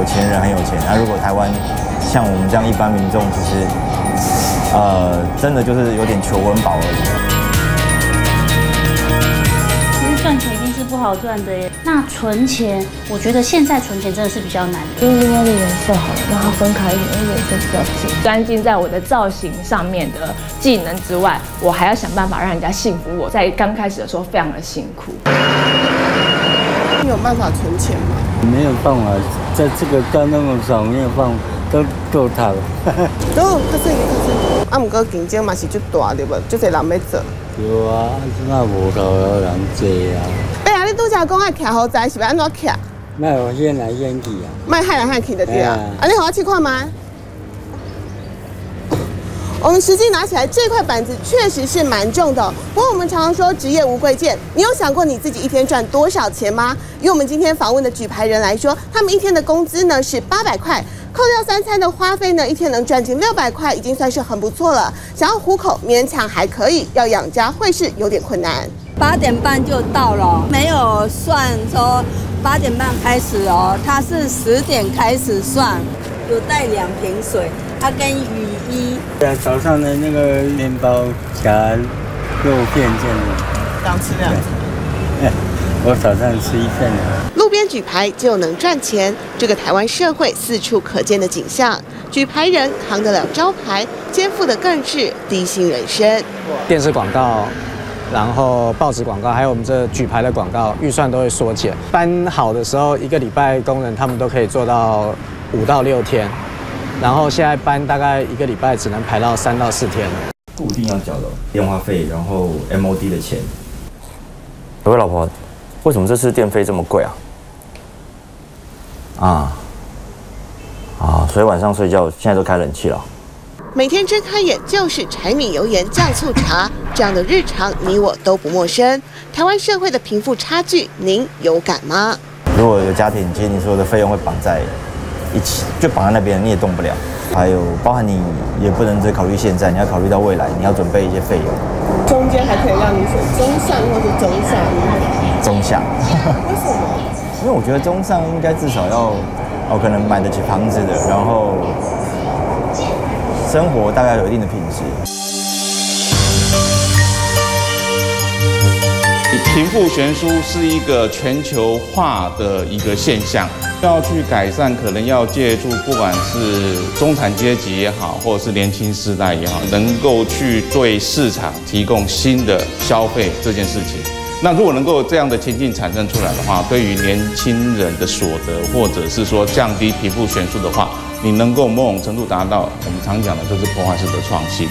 有钱人很有钱，那如果台湾像我们这样一般民众，其实呃，真的就是有点求温饱而已。赚钱一定是不好赚的耶。那存钱，我觉得现在存钱真的是比较难的。就是另外的颜色好了，让它分开一点，因为颜色比较近。专精在我的造型上面的技能之外，我还要想办法让人家信服我。在刚开始的时候非常的辛苦。你有办法存钱吗？没有办法，在这个干那么少，没有办法，都够他了。都，他是他是，啊，毋过竞争嘛是足大对不？足侪人要做。对啊，那无头路人坐啊。哎呀，你拄则讲爱徛豪宅，是要安怎徛？卖我先来先去啊。卖害来害去的对啊。哎啊，你好我去看吗？我们实际拿起来这块板子确实是蛮重的、不过我们常常说职业无贵贱，你有想过你自己一天赚多少钱吗？以我们今天访问的举牌人来说，他们一天的工资呢是八百块，扣掉三餐的花费呢，一天能赚进六百块，已经算是很不错了。想要糊口勉强还可以，要养家会是有点困难。八点半就到了，没有算说八点半开始哦，他是十点开始算，有带两瓶水，它跟雨衣。对啊，早上的那个面包夹肉片这样的。两吃两哎，我早上吃一片的。路边举牌就能赚钱，这个台湾社会四处可见的景象。举牌人扛得了招牌，肩负的更是低薪人生。电视广告，然后报纸广告，还有我们这举牌的广告，预算都会缩减。搬好的时候，一个礼拜工人他们都可以做到五到六天，然后现在班大概一个礼拜只能排到三到四天。固定要缴的电话费，然后 MOD 的钱。各位老婆，为什么这次电费这么贵啊？啊啊，所以晚上睡觉现在都开冷气了。每天睁开眼就是柴米油盐酱醋茶，这样的日常你我都不陌生。台湾社会的贫富差距，您有感吗？如果有家庭，其实你所有的费用会绑在一起，就绑在那边，你也动不了。还有包含你也不能只考虑现在，你要考虑到未来，你要准备一些费用。中间还可以让你选中上或是中下，中下，为什么？因为我觉得中上应该至少要，哦，可能买得起房子的，然后生活大概有一定的品质。贫富悬殊是一个全球化的一个现象，要去改善，可能要借助不管是中产阶级也好，或者是年轻世代也好，能够去对市场提供新的消费这件事情。那如果能够这样的情境产生出来的话，对于年轻人的所得，或者是说降低贫富悬殊的话，你能够某种程度达到我们常讲的就是破坏式的创新。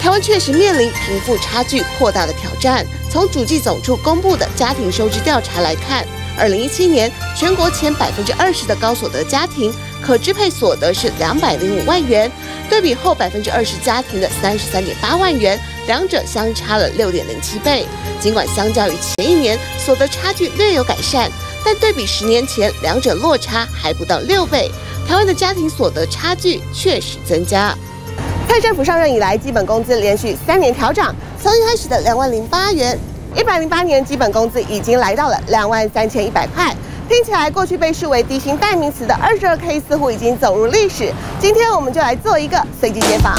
台湾确实面临贫富差距扩大的挑战。从主计总处公布的家庭收支调查来看，二零一七年全国前百分之二十的高所得家庭可支配所得是两百零五万元，对比后百分之二十家庭的三十三点八万元，两者相差了六点零七倍。尽管相较于前一年所得差距略有改善，但对比十年前，两者落差还不到六倍。台湾的家庭所得差距确实增加。蔡政府上任以来，基本工资连续三年调涨，从一开始的两万零八元，一百零八年基本工资已经来到了两万三千一百块。听起来过去被视为低薪代名词的二十二 K 似乎已经走入历史。今天我们就来做一个随机解访。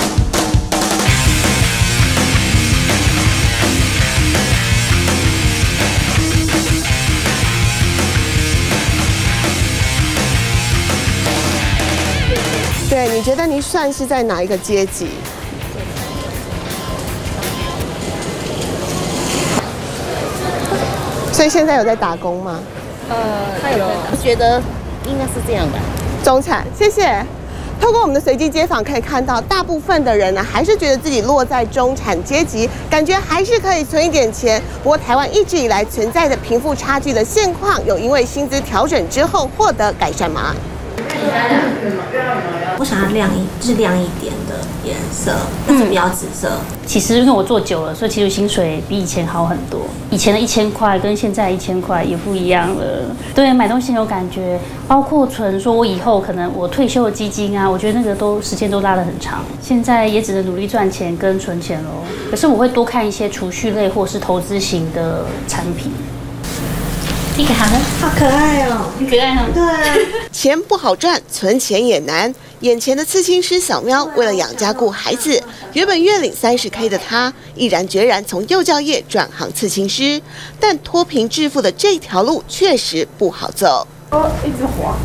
对，你觉得你算是在哪一个阶级？所以现在有在打工吗？呃，他有觉得应该是这样的。中产，谢谢。透过我们的随机街访可以看到，大部分的人呢还是觉得自己落在中产阶级，感觉还是可以存一点钱。不过，台湾一直以来存在的贫富差距的现况，有因为薪资调整之后获得改善吗？我想要亮一，就是亮一点的颜色，但是不要紫色。其实因为我做久了，所以其实薪水比以前好很多。以前的一千块跟现在一千块也不一样了。对，买东西很有感觉，包括存说我以后可能我退休的基金啊，我觉得那个都时间都拉得很长。现在也只能努力赚钱跟存钱喽。可是我会多看一些储蓄类或是投资型的产品。你给他的，好可爱哦，很可爱哈。对啊，钱不好赚，存钱也难。眼前的刺青师小喵，为了养家顾孩子，原本月领三十 K 的他，毅然决然从幼教业转行刺青师。但脱贫致富的这条路确实不好走。哦，一直滑。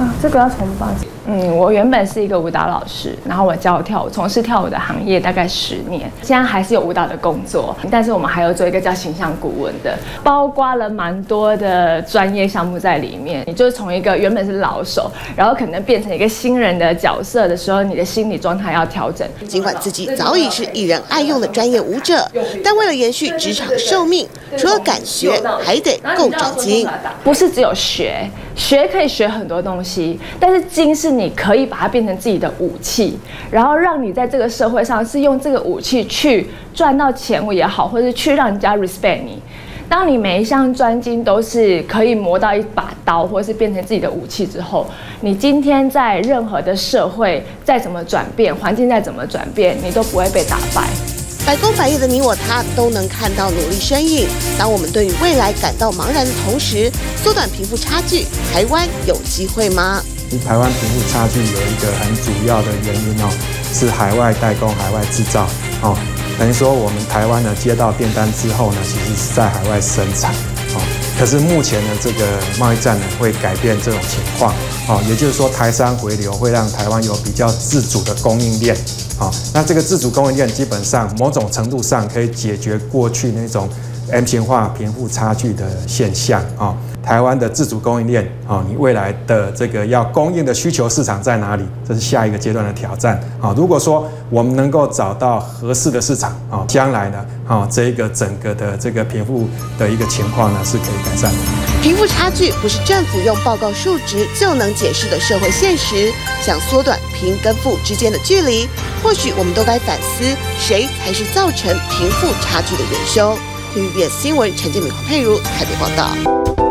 啊，这个要重放。嗯，我原本是一个舞蹈老师，然后我教跳舞，从事跳舞的行业大概十年，现在还是有舞蹈的工作，但是我们还有做一个叫形象顾问的，包括了蛮多的专业项目在里面。你就是从一个原本是老手，然后可能变成一个新人的角色的时候，你的心理状态要调整。尽管自己早已是艺人爱用的专业舞者，但为了延续职场寿命，除了敢学，还得够长精。不是只有学，学可以学很多东西，但是精是。你可以把它变成自己的武器，然后让你在这个社会上是用这个武器去赚到钱也好，或者是去让人家 respect 你。当你每一项专精都是可以磨到一把刀，或者是变成自己的武器之后，你今天在任何的社会再怎么转变，环境再怎么转变，你都不会被打败。百工百业的你我他都能看到努力身影。当我们对于未来感到茫然的同时，缩短贫富差距，台湾有机会吗？台湾贫富差距有一个很主要的原因哦，是海外代工、海外制造哦。等于说我们台湾呢接到订单之后呢，其实是在海外生产哦。可是目前呢这个贸易战呢会改变这种情况哦，也就是说台商回流会让台湾有比较自主的供应链哦。那这个自主供应链基本上某种程度上可以解决过去那种 M 型化贫富差距的现象啊。台湾的自主供应链啊，你未来的这个要供应的需求市场在哪里？这是下一个阶段的挑战啊。如果说我们能够找到合适的市场啊，将来呢啊，这一个整个的这个贫富的一个情况呢是可以改善的。贫富差距不是政府用报告数值就能解释的社会现实。想缩短贫跟富之间的距离，或许我们都该反思，谁才是造成贫富差距的元凶？TVBS 新闻陈建敏、黄佩如台北报道。